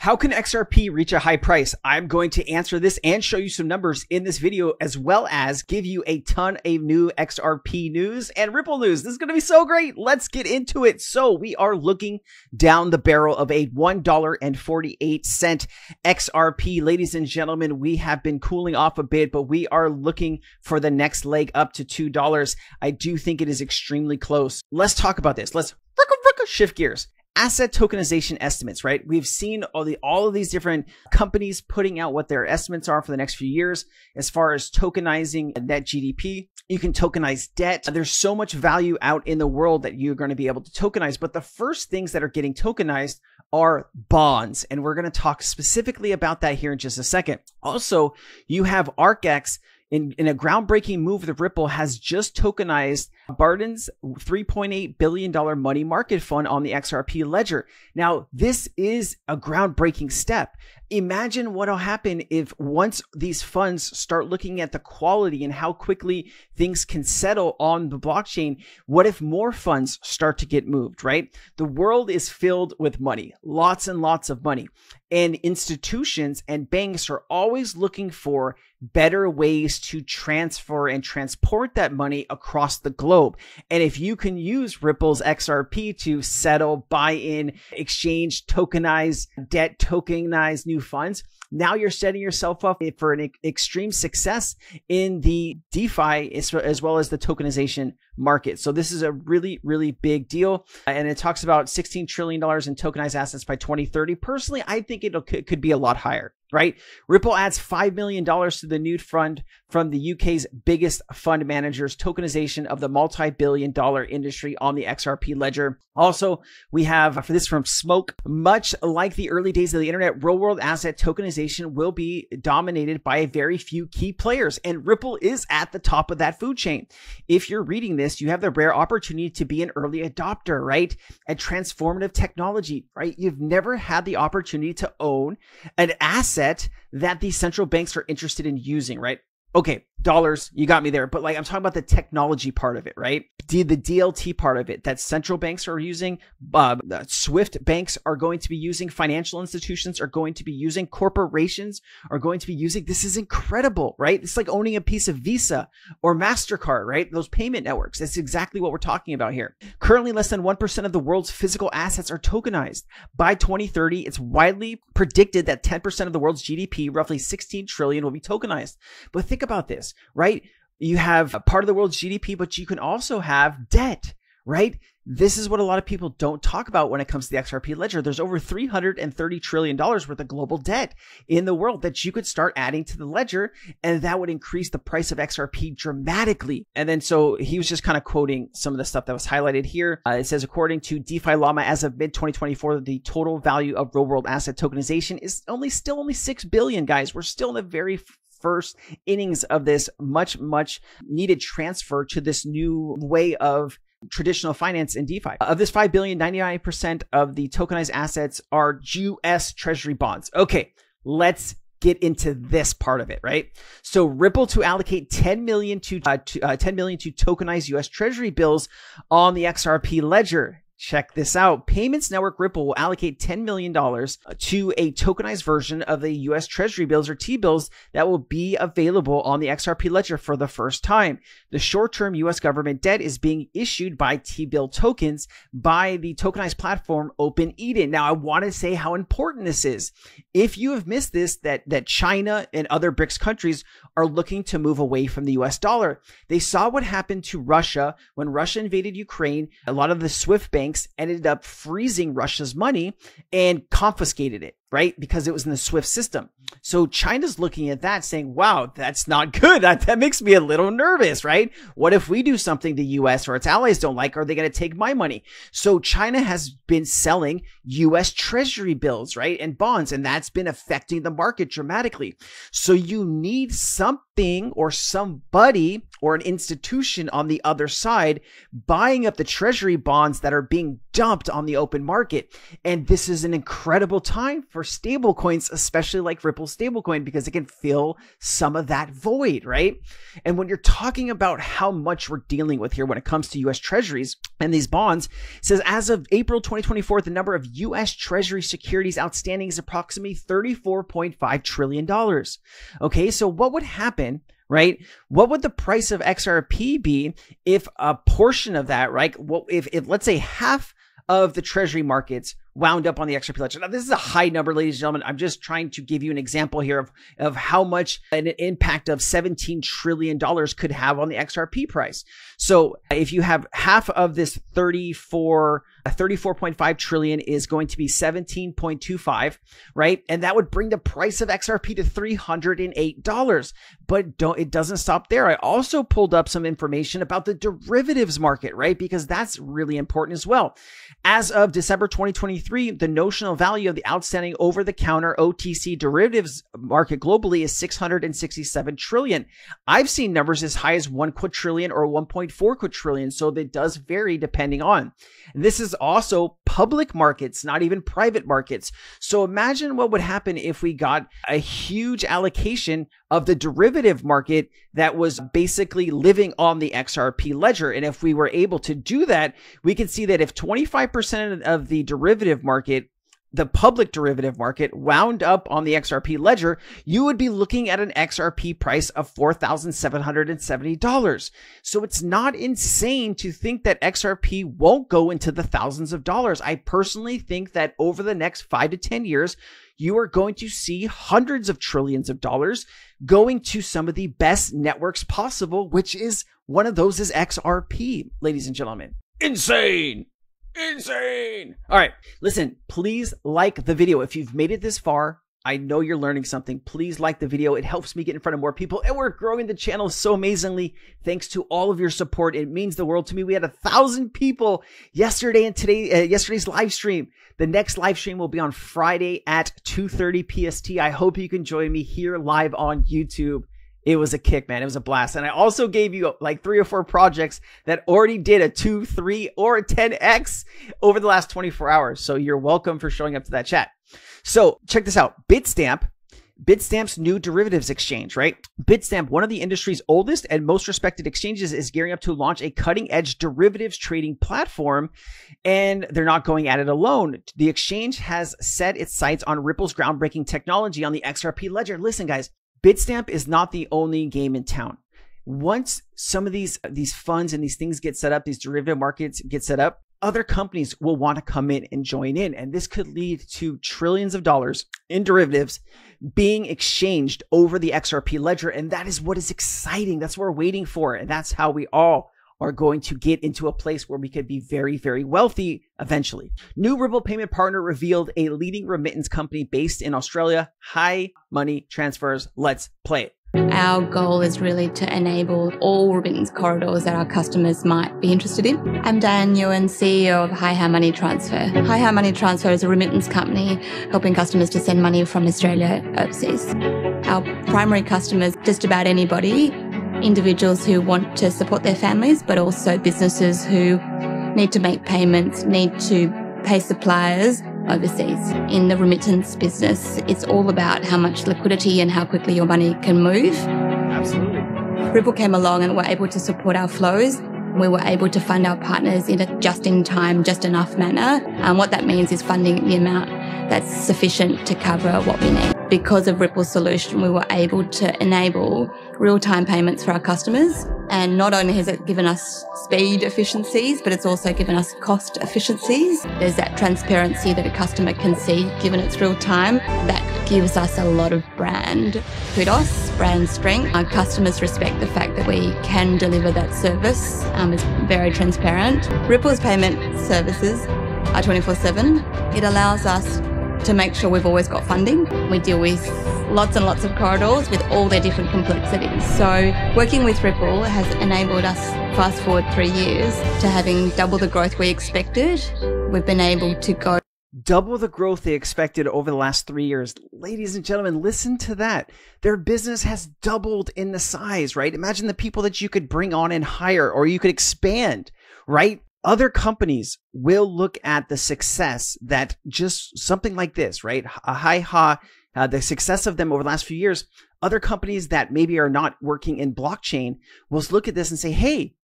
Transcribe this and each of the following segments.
How can XRP reach a high price? I'm going to answer this and show you some numbers in this video, as well as give you a ton of new XRP news and Ripple news. This is going to be so great. Let's get into it. So we are looking down the barrel of a $1.48 XRP. Ladies and gentlemen, we have been cooling off a bit, but we are looking for the next leg up to $2. I do think it is extremely close. Let's talk about this. Let's shift gears asset tokenization estimates, right? We've seen all the all of these different companies putting out what their estimates are for the next few years as far as tokenizing net GDP. You can tokenize debt. There's so much value out in the world that you're going to be able to tokenize, but the first things that are getting tokenized are bonds, and we're going to talk specifically about that here in just a second. Also, you have Archax in, in a groundbreaking move, the Ripple has just tokenized Barton's $3.8 billion money market fund on the XRP ledger. Now, this is a groundbreaking step. Imagine what'll happen if once these funds start looking at the quality and how quickly things can settle on the blockchain. What if more funds start to get moved, right? The world is filled with money, lots and lots of money. And institutions and banks are always looking for better ways to transfer and transport that money across the globe. And if you can use Ripple's XRP to settle, buy in, exchange, tokenize debt, tokenize new funds, now you're setting yourself up for an extreme success in the DeFi as well as the tokenization market. So this is a really, really big deal. And it talks about $16 trillion in tokenized assets by 2030. Personally, I think it could be a lot higher right? Ripple adds $5 million to the new fund from the UK's biggest fund managers, tokenization of the multi billion dollar industry on the XRP ledger. Also, we have for this from Smoke, much like the early days of the internet, real world asset tokenization will be dominated by a very few key players, and Ripple is at the top of that food chain. If you're reading this, you have the rare opportunity to be an early adopter, right? A transformative technology, right? You've never had the opportunity to own an asset asset that these central banks are interested in using, right? Okay, dollars, you got me there. But like, I'm talking about the technology part of it, right? The, DLT part of it that central banks are using, uh, Swift banks are going to be using, financial institutions are going to be using, corporations are going to be using. This is incredible, right? It's like owning a piece of Visa or MasterCard, right? Those payment networks. That's exactly what we're talking about here. Currently, less than 1% of the world's physical assets are tokenized. By 2030, it's widely predicted that 10% of the world's GDP, roughly 16 trillion, will be tokenized. But think about this right? You have a part of the world's GDP, but you can also have debt, right? This is what a lot of people don't talk about when it comes to the XRP ledger. There's over $330 trillion worth of global debt in the world that you could start adding to the ledger, and that would increase the price of XRP dramatically. And then, so he was just kind of quoting some of the stuff that was highlighted here. Uh, it says, according to DeFi Llama, as of mid 2024, the total value of real world asset tokenization is only still only 6 billion, guys. We're still in the very first innings of this much, much needed transfer to this new way of traditional finance and DeFi. Of this 5 billion, 99% of the tokenized assets are US Treasury bonds. Okay, let's get into this part of it, right? So Ripple to allocate 10 million to, uh, to uh, 10 million to tokenize US Treasury bills on the XRP ledger. Check this out. Payments Network Ripple will allocate $10 million uh, to a tokenized version of the US Treasury bills or T bills that will be available on the XRP ledger for the first time. The short term US government debt is being issued by T bill tokens by the tokenized platform Open Eden. Now, I want to say how important this is. If you have missed this, that, that China and other BRICS countries are looking to move away from the US dollar. They saw what happened to Russia when Russia invaded Ukraine. A lot of the SWIFT banks banks ended up freezing Russia's money and confiscated it right? Because it was in the SWIFT system. So China's looking at that saying, wow, that's not good. That, that makes me a little nervous, right? What if we do something the US or its allies don't like? Are they going to take my money? So China has been selling US treasury bills, right? And bonds, and that's been affecting the market dramatically. So you need something or somebody or an institution on the other side buying up the treasury bonds that are being dumped on the open market. And this is an incredible time for for stable coins, especially like Ripple stablecoin because it can fill some of that void, right? And when you're talking about how much we're dealing with here when it comes to US treasuries and these bonds, says as of April 2024, the number of US treasury securities outstanding is approximately $34.5 trillion. Okay, so what would happen? right? What would the price of XRP be if a portion of that, right? What if, if let's say half of the treasury markets wound up on the XRP ledger. Now, this is a high number, ladies and gentlemen. I'm just trying to give you an example here of, of how much an impact of $17 trillion could have on the XRP price. So if you have half of this 34, uh, 34.5 trillion is going to be 17.25, right? And that would bring the price of XRP to $308. But don't, it doesn't stop there. I also pulled up some information about the derivatives market, right? Because that's really important as well. As of December 2023, 2023, the notional value of the outstanding over the counter OTC derivatives market globally is 667 trillion. I've seen numbers as high as 1 quadrillion or 1.4 quadrillion, so it does vary depending on. This is also public markets, not even private markets. So imagine what would happen if we got a huge allocation of the derivative market that was basically living on the XRP ledger. And if we were able to do that, we can see that if 25% of the derivative market the public derivative market wound up on the XRP ledger, you would be looking at an XRP price of $4,770. So it's not insane to think that XRP won't go into the thousands of dollars. I personally think that over the next five to 10 years, you are going to see hundreds of trillions of dollars going to some of the best networks possible, which is one of those is XRP, ladies and gentlemen. Insane. Insane. All right. Listen, please like the video. If you've made it this far, I know you're learning something. Please like the video. It helps me get in front of more people. And we're growing the channel so amazingly. Thanks to all of your support. It means the world to me. We had a thousand people yesterday and today, uh, yesterday's live stream. The next live stream will be on Friday at 2.30 PST. I hope you can join me here live on YouTube it was a kick, man. It was a blast. And I also gave you like three or four projects that already did a two, three, or a 10x over the last 24 hours. So you're welcome for showing up to that chat. So check this out. Bitstamp, Bitstamp's new derivatives exchange, right? Bitstamp, one of the industry's oldest and most respected exchanges, is gearing up to launch a cutting edge derivatives trading platform. And they're not going at it alone. The exchange has set its sights on Ripple's groundbreaking technology on the XRP ledger. Listen, guys, Bitstamp is not the only game in town. Once some of these these funds and these things get set up, these derivative markets get set up, other companies will want to come in and join in. And this could lead to trillions of dollars in derivatives being exchanged over the XRP ledger. And that is what is exciting. That's what we're waiting for. And that's how we all are going to get into a place where we could be very, very wealthy eventually. New Ripple payment partner revealed a leading remittance company based in Australia. High money transfers. Let's play it. Our goal is really to enable all remittance corridors that our customers might be interested in. I'm Diane Nguyen, CEO of Hai Ha Money Transfer. Hai Ha Money Transfer is a remittance company helping customers to send money from Australia overseas. Our primary customers, just about anybody individuals who want to support their families, but also businesses who need to make payments, need to pay suppliers overseas. In the remittance business, it's all about how much liquidity and how quickly your money can move. Absolutely. Ripple came along and were able to support our flows. We were able to fund our partners in a just in time, just enough manner. And what that means is funding the amount that's sufficient to cover what we need. Because of Ripple's solution, we were able to enable real-time payments for our customers. And not only has it given us speed efficiencies, but it's also given us cost efficiencies. There's that transparency that a customer can see given it's real time. That gives us a lot of brand kudos, brand strength. Our customers respect the fact that we can deliver that service. Um, it's very transparent. Ripple's payment services are 24 7. It allows us to make sure we've always got funding. We deal with lots and lots of corridors with all their different complexities. So working with Ripple has enabled us fast forward three years to having double the growth we expected. We've been able to go double the growth they expected over the last three years. Ladies and gentlemen, listen to that. Their business has doubled in the size, right? Imagine the people that you could bring on and hire or you could expand, right? Other companies will look at the success that just something like this, right? A Hai Ha uh, the success of them over the last few years, other companies that maybe are not working in blockchain will look at this and say, Hey,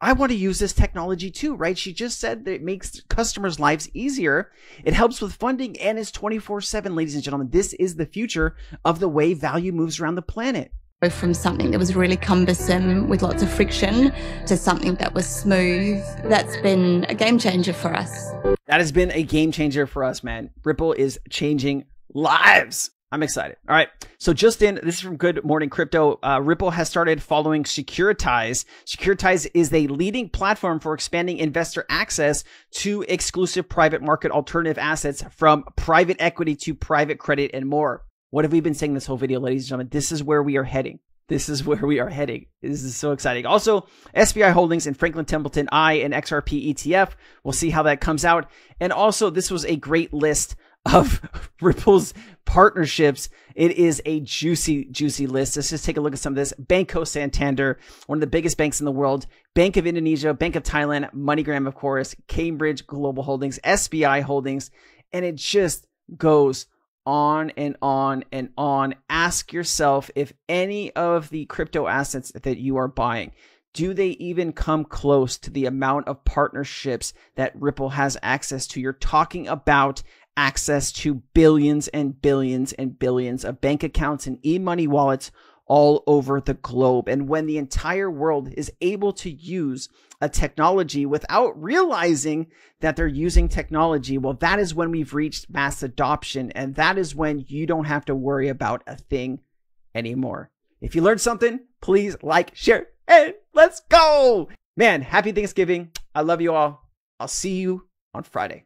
I want to use this technology too, right? She just said that it makes customers' lives easier. It helps with funding and is 24 7, ladies and gentlemen. This is the future of the way value moves around the planet. From something that was really cumbersome with lots of friction to something that was smooth, that's been a game changer for us. That has been a game changer for us, man. Ripple is changing lives. I'm excited. All right. So just in, this is from Good Morning Crypto. Uh, Ripple has started following Securitize. Securitize is a leading platform for expanding investor access to exclusive private market alternative assets from private equity to private credit and more. What have we been saying this whole video, ladies and gentlemen? This is where we are heading. This is where we are heading. This is so exciting. Also, SBI Holdings and Franklin Templeton I and XRP ETF. We'll see how that comes out. And also, this was a great list of Ripple's partnerships. It is a juicy, juicy list. Let's just take a look at some of this. Banco Santander, one of the biggest banks in the world, Bank of Indonesia, Bank of Thailand, MoneyGram, of course, Cambridge Global Holdings, SBI Holdings, and it just goes on and on and on. Ask yourself if any of the crypto assets that you are buying, do they even come close to the amount of partnerships that Ripple has access to? You're talking about access to billions and billions and billions of bank accounts and e-money wallets all over the globe. And when the entire world is able to use a technology without realizing that they're using technology, well, that is when we've reached mass adoption. And that is when you don't have to worry about a thing anymore. If you learned something, please like, share, and let's go. Man, happy Thanksgiving. I love you all. I'll see you on Friday.